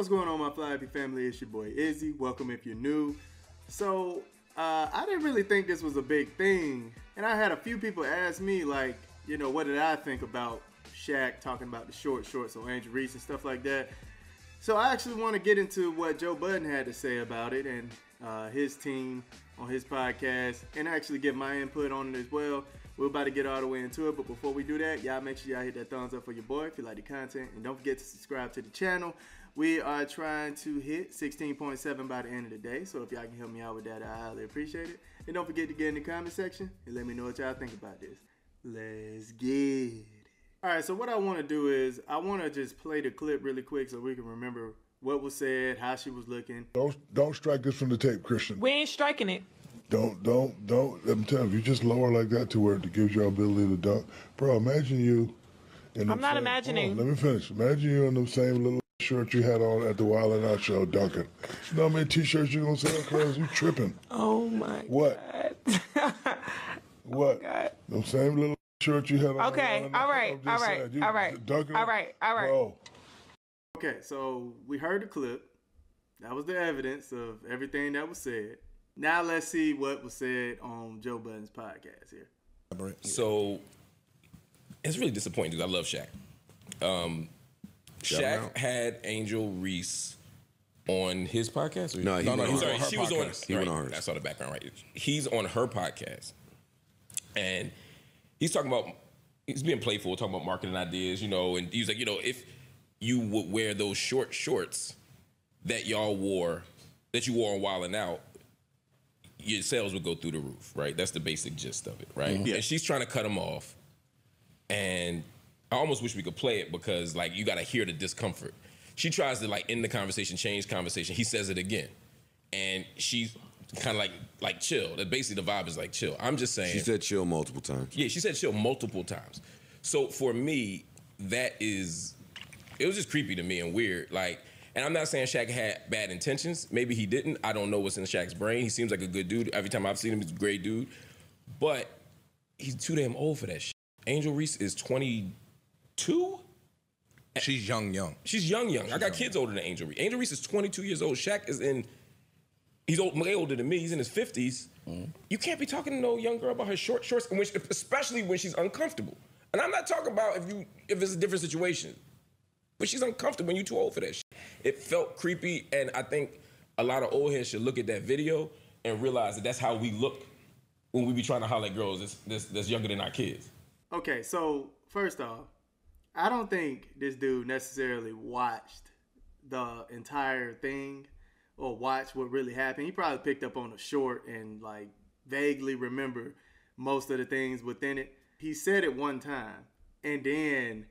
What's going on, my Fly Hippie family? It's your boy Izzy. Welcome if you're new. So, uh, I didn't really think this was a big thing, and I had a few people ask me, like, you know, what did I think about Shaq talking about the short shorts on Angel Reese and stuff like that. So I actually want to get into what Joe Budden had to say about it and uh, his team on his podcast, and actually get my input on it as well. We're about to get all the way into it, but before we do that, y'all make sure y'all hit that thumbs up for your boy if you like the content, and don't forget to subscribe to the channel. We are trying to hit 16.7 by the end of the day, so if y'all can help me out with that, I highly appreciate it. And don't forget to get in the comment section and let me know what y'all think about this. Let's get it. All right, so what I want to do is I want to just play the clip really quick so we can remember what was said, how she was looking. Don't don't strike this from the tape, Christian. We ain't striking it. Don't don't don't. I'm telling you, you just lower like that to where it gives you ability to dunk, bro. Imagine you. In I'm not same- imagining. on, let me finish. Imagine you in the same little shirt you had on at the Wild 'N Out show, dunking. You know how many t-shirts you gonna sell, cuz? You tripping? Oh my What? God. What? God. Them same little shirt you had on. Okay, the Wild 'N all Out. right, I'm just all right, saying, you all right, dunking all right, all right. Bro, Okay, so we heard the clip. That was the evidence of everything that was said. Now let's see what was said on Joe Budden's podcast here. So it's really disappointing because I love Shaq. Um, Shaq had Angel Reese on his podcast. or- No, he went on sorry, her she was on. podcast. He went on hers. I saw the background right. He's on her podcast, and he's talking about he's being playful, talking about marketing ideas, you know. And he's like, you know, if you would wear those short shorts that y'all wore, that you wore on Wild 'N Out, your sales would go through the roof, right? That's the basic gist of it, right? Yeah, And she's trying to cut him off, and I almost wish we could play it because like you got to hear the discomfort. She tries to like end the conversation, change conversation. He says it again, and she's kind of like like chill. That basically the vibe is like chill. I'm just saying. She said chill multiple times. Yeah, she said chill multiple times. So for me, that is it was just creepy to me and weird. Like, and I'm not saying Shaq had bad intentions. Maybe he didn't. I don't know what's in Shaq's brain. He seems like a good dude. Every time I've seen him, he's a great dude. But he's too damn old for that shit. Angel Reese is 22. She's young, young. She's young, young. I got kids older than Angel Reese. Angel Reese is 22 years old. Shaq is in. He's old, way older than me. He's in his 50s. Mm-hmm. You can't be talking to no young girl about her short shorts, when she- especially when she's uncomfortable. And I'm not talking about if you if it's a different situation, but she's uncomfortable when you're too old for that. Shit. It felt creepy, and I think a lot of old heads should look at that video and realize that that's how we look when we be trying to holler at girls that's, that's, that's younger than our kids. Okay, so first off, I don't think this dude necessarily watched the entire thing or watched what really happened. He probably picked up on a short and like vaguely remember most of the things within it. He said it one time and then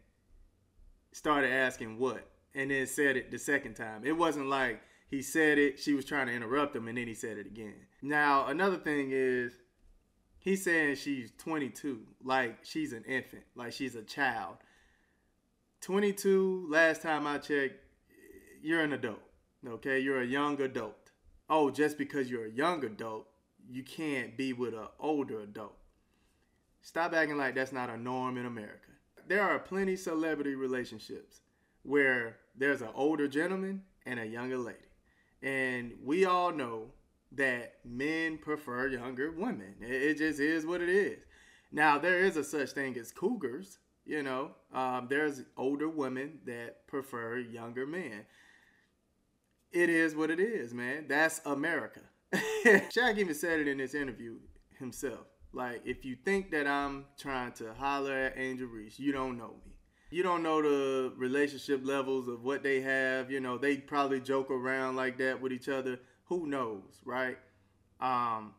started asking what and then said it the second time. It wasn't like he said it, she was trying to interrupt him and then he said it again. Now, another thing is he's saying she's 22, like she's an infant, like she's a child. 22, last time I checked, you're an adult. Okay, you're a young adult. Oh, just because you're a young adult, you can't be with an older adult. Stop acting like that's not a norm in America. There are plenty celebrity relationships where there's an older gentleman and a younger lady. And we all know that men prefer younger women. It, just is what it is. Now, there is a such thing as cougars, you know. Um, there's older women that prefer younger men. It is what it is, man. That's America. Shaq even said it in this interview himself. Like, if you think that I'm trying to holler at Angel Reese, you don't know me. You don't know the relationship levels of what they have. You know, they probably joke around like that with each other. Who knows, right? Um,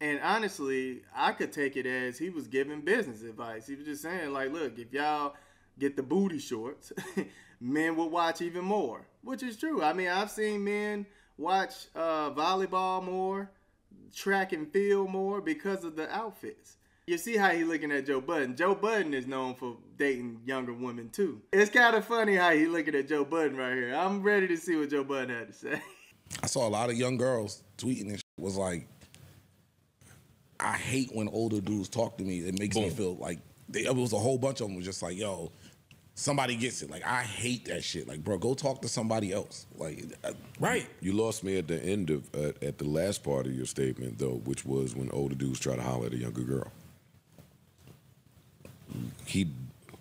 and honestly, I could take it as he was giving business advice. He was just saying, like, look, if y'all get the booty shorts, men will watch even more, which is true. I mean, I've seen men watch uh, volleyball more, track and field more because of the outfits. You see how he looking at Joe Budden. Joe Budden is known for dating younger women too. It's kind of funny how he looking at Joe Budden right here. I'm ready to see what Joe Budden had to say. I saw a lot of young girls tweeting and was like, I hate when older dudes talk to me. It makes me feel like they, it was a whole bunch of them was just like, yo, somebody gets it. Like I hate that shit. Like, bro, go talk to somebody else. Like, uh, Right. You lost me at the end of uh, at the last part of your statement though, which was when older dudes try to holler at a younger girl. He,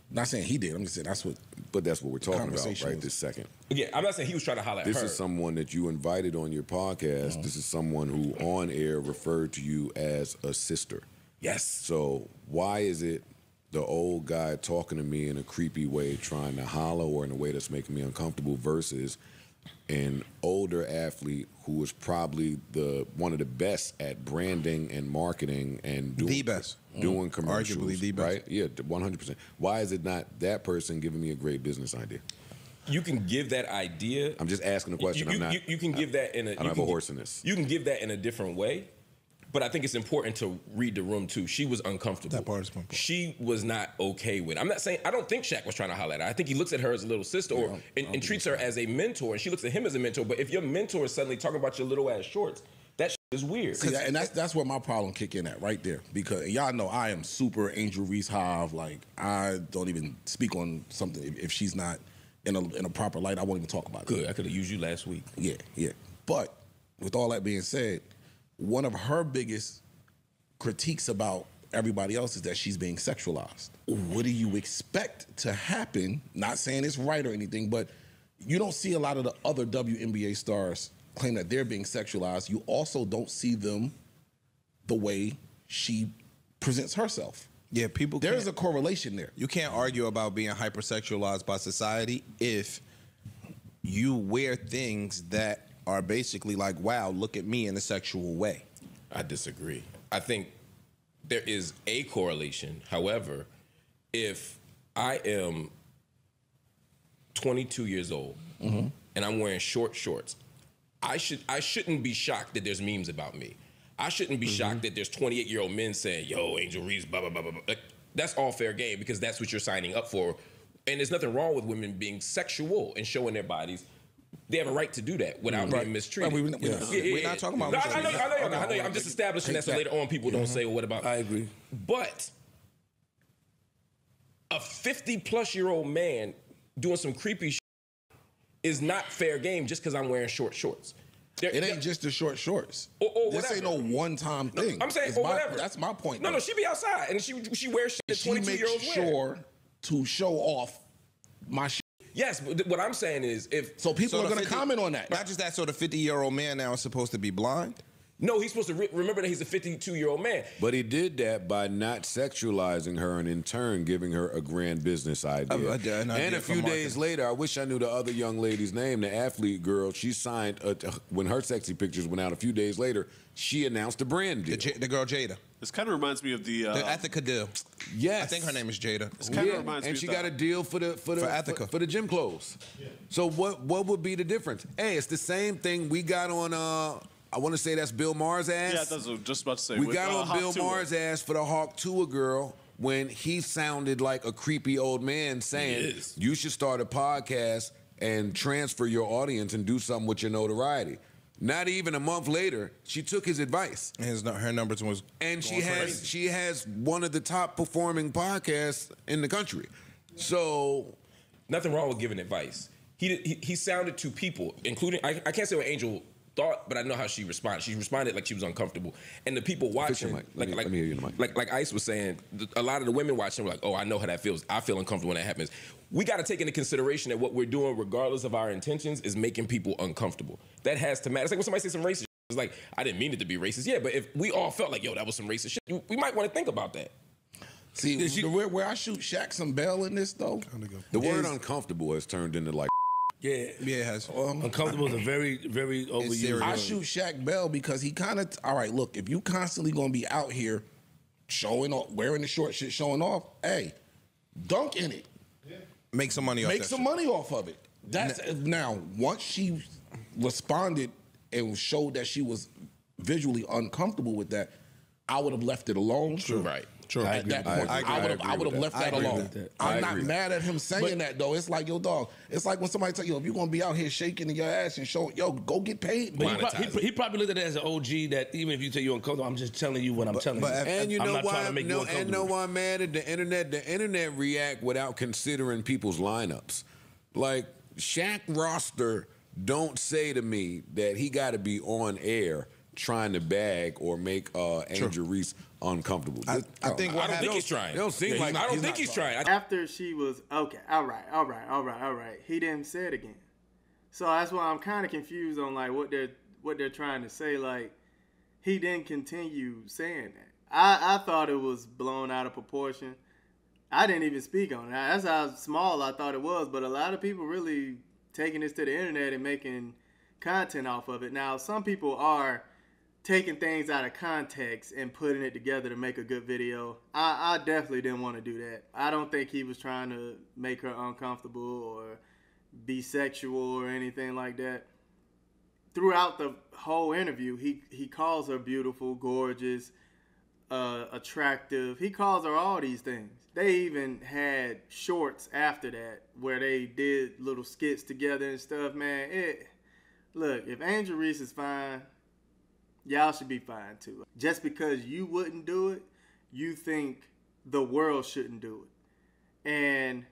not saying he did. I'm just saying that's what. But that's what we're talking about right was- this second. Yeah, I'm not saying he was trying to holler at This her. is someone that you invited on your podcast. This is someone who on air referred to you as a sister. yes. So why is it the old guy talking to me in a creepy way, trying to holler or in a way that's making me uncomfortable versus an older athlete who was probably the one of the best at branding and marketing and doing The best. Mm. doing commercials, Arguably the best. right? Yeah, one hundred percent. Why is it not that person giving me a great business idea? You can give that idea. I'm just asking a question. You, I'm not. you, you can give that in a. I you don't have can a gi- horse in this. You can give that in a different way, but I think it's important to read the room too. She was uncomfortable. That part is important. She was not okay with. it. I'm not saying I don't think Shaq was trying to holler at her. I think he looks at her as a little sister or and, and treats her as a mentor, and she looks at him as a mentor. But if your mentor is suddenly talking about your little ass shorts, that is weird. See, that- and that's that's where my problem kick in at right there because y'all know I am super Angel Reese Hive. Like I don't even speak on something if, if she's not in a in a proper light. I won't even talk about it. Good. I could have used you last week. Yeah, yeah. But with all that being said, one of her biggest critiques about everybody else is that she's being sexualized. What do you expect to happen? Not saying it's right or anything, but you don't see a lot of the other WNBA stars claim that they're being sexualized. You also don't see them the way she presents herself. Yeah, people. There is a correlation there. You can't argue about being hypersexualized by society if you wear things that are basically like, wow, look at me in a sexual way. I disagree. I think there is a correlation. However, if I am 22 years old mm-hmm. and I'm wearing short shorts, I should I shouldn't be shocked that there's memes about me. I shouldn't be mm-hmm. shocked that there's 28 year old men saying, "Yo, Angel Reese," blah blah blah blah. blah. Like, that's all fair game because that's what you're signing up for. And there's nothing wrong with women being sexual and showing their bodies. They have a right to do that without mm. being mistreated. Right, we- we- Yeah. We're not talking about No, I, know, I know, mistreated. I know, know, I know. I'm just establishing that so later on people don't mm-hmm. say, well, "What about?" I agree. But a 50 plus year old man doing some creepy shit is not fair game just because I'm wearing short shorts. There- It ain't just the short shorts. Or- or this ain't no one time thing. I'm saying, It's or my- whatever. That's my point. No, though. no, she be outside and she she wears shit that she 22 makes year olds wear. sure to show off my shit. Yes, but what I'm saying is if So people So are going to 50 comment on that. Not just that, so the 50 year old man now is supposed to be blind? No, he's supposed to re- remember that he's a 52 year old man. But he did that by not sexualizing her and in turn giving her a grand business idea. A- a- an and a few days later, I wish I knew the other young lady's name, the athlete girl. She signed, a, when her sexy pictures went out a few days later, she announced a brand deal. The, J- the girl Jada. This kind of reminds me of the. Uh, The Ethica deal. yes. I think her name is Jada. This kind Yeah, of reminds me and of she that. got a deal for the for the For Ethica. for, the gym clothes. So what what would be the difference? Hey, it's the same thing we got on. uh I want to say that's Bill Maher's ass. Yeah, that's what I was just about to say. We With, got uh, on Hawk Bill Tuah. Maher's ass for the Hawk Tuah girl when he sounded like a creepy old man saying you should start a podcast and transfer your audience and do something with your notoriety. Not even a month later, she took his advice. His, her numbers was And she has crazy. she has one of the top performing podcasts in the country. So Nothing wrong with giving advice. He, he, he sounded to people, including, I, I can't say what Angel thought, but I know how she responded. She responded like she was uncomfortable. And the people watching, like, me- like, me hear you in the mic. like, like Ice was saying, a lot of the women watching were like, oh, I know how that feels. I feel uncomfortable when that happens. We got to take into consideration that what we're doing, regardless of our intentions, is making people uncomfortable. That has to matter. It's like when somebody says some racist shit, it's like, I didn't mean it to be racist. Yeah, but if we all felt like, yo, that was some racist shit, we might want to think about that. See, the- where, where I shoot Shaq some bell in this though. the word is- uncomfortable has turned into like Yeah, Yeah, it has. Um, uncomfortable is a very, very overused. serious. I shoot Shaq Bell because he kind of. All right, look, if you constantly gonna be out here showing off, wearing the short shit, showing off, hey, dunk in it, Make some money off it. make that some shit. money off of it. That's now once she responded and showed that she was visually uncomfortable with that, I would have left it alone. True. Right. True. I At that point, that. I, I would have I would have left that alone. that. I'm not mad at him saying But- that though. It's like yo, dog. It's like when somebody tell you, if you're gonna be out here shaking your ass and showing, yo, go get paid. But he, pro- he, he probably looked at it as an OG that even if you say you're uncomfortable, I'm just telling you what I'm telling but you. if- And you I'm know why? trying to make no, you and know uncomfortable. why I'm mad at the internet? The internet react without considering people's lineups. Like Shaq roster don't say to me that he got to be on air trying to bag or make uh, Angel Reese uncomfortable. I, I think I don't think he's trying. It don't seem Yeah, like- not- I don't he's think not he's trying. After she was okay, all right, all right, all right, all right. He didn't say it again. So that's why I'm kind of confused on like what they're what they're trying to say. Like he didn't continue saying that. I I thought it was blown out of proportion. I didn't even speak on it. That's how small I thought it was. But a lot of people really taking this to the internet and making content off of it. Now some people are taking things out of context and putting it together to make a good video. I, I definitely didn't want to do that. I don't think he was trying to make her uncomfortable or be sexual or anything like that. Throughout the whole interview, he he calls her beautiful, gorgeous, uh, attractive. He calls her all these things. They even had shorts after that where they did little skits together and stuff. Man, it look if Angel Reese is fine, y'all should be fine too. Just because you wouldn't do it, you think the world shouldn't do it. And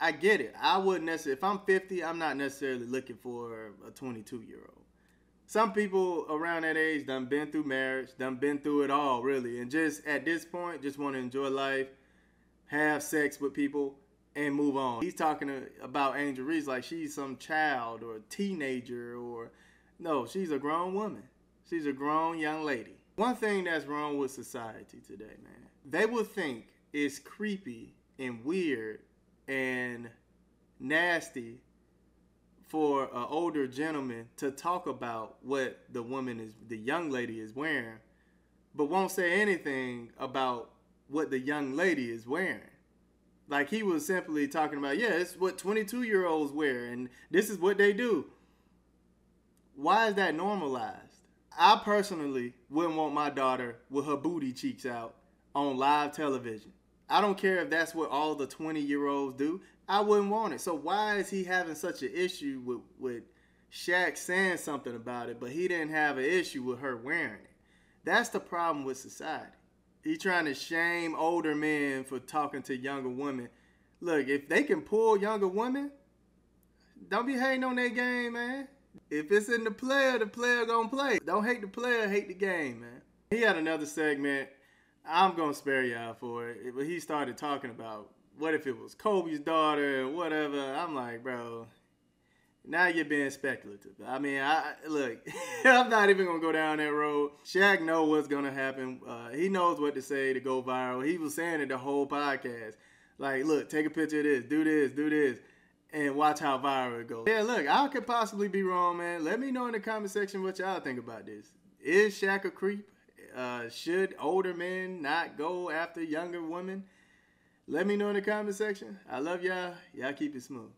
I get it. I wouldn't necessarily, if I'm 50, I'm not necessarily looking for a 22 year old. Some people around that age done been through marriage, done been through it all, really. And just at this point, just want to enjoy life, have sex with people, and move on. He's talking about Angel Reese like she's some child or teenager or no, she's a grown woman. She's a grown young lady. One thing that's wrong with society today, man, they will think it's creepy and weird and nasty for an older gentleman to talk about what the woman is, the young lady is wearing, but won't say anything about what the young lady is wearing. Like he was simply talking about, yeah, it's what 22 year olds wear, and this is what they do. Why is that normalized? I personally wouldn't want my daughter with her booty cheeks out on live television. I don't care if that's what all the 20 year olds do. I wouldn't want it. So why is he having such an issue with with Shaq saying something about it, but he didn't have an issue with her wearing it? That's the problem with society. He trying to shame older men for talking to younger women. Look, if they can pull younger women, don't be hating on their game, man. If it's in the player, the player gonna play. Don't hate the player, hate the game, man. He had another segment. I'm gonna spare y'all for it, but he started talking about what if it was Kobe's daughter or whatever. I'm like, bro, now you're being speculative. I mean, I look, I'm not even gonna go down that road. Shaq know what's gonna happen. Uh, he knows what to say to go viral. He was saying it the whole podcast. Like, look, take a picture of this, do this, do this, and watch how viral it goes. Yeah, look, I could possibly be wrong, man. Let me know in the comment section what y'all think about this. Is Shaq a creep? Uh, should older men not go after younger women? Let me know in the comment section. I love y'all. Y'all keep it smooth.